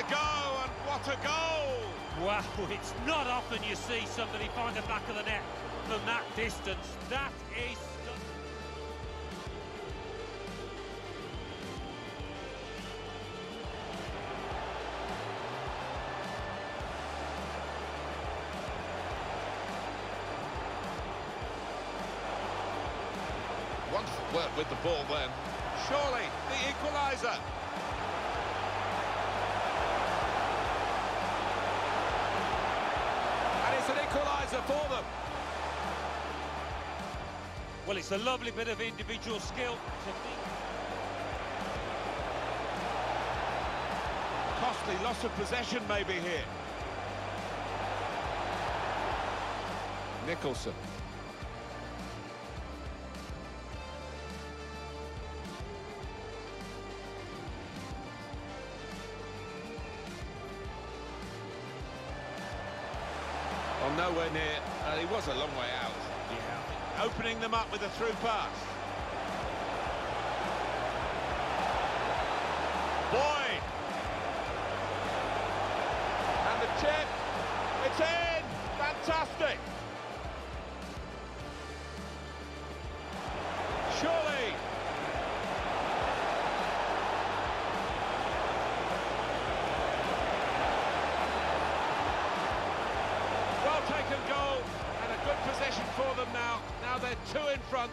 a go, and what a goal! Wow, it's not often you see somebody find the back of the net from that distance. That is... Wonderful work with the ball then. Surely, the equaliser. For them. Well, it's a lovely bit of individual skill. Costly loss of possession maybe here. Nicholson. Well, nowhere near. Uh, he was a long way out. Yeah. Opening them up with a through pass. Boyd. And the chip. It's in. Fantastic. Surely. Possession for them now. Now they're two in front.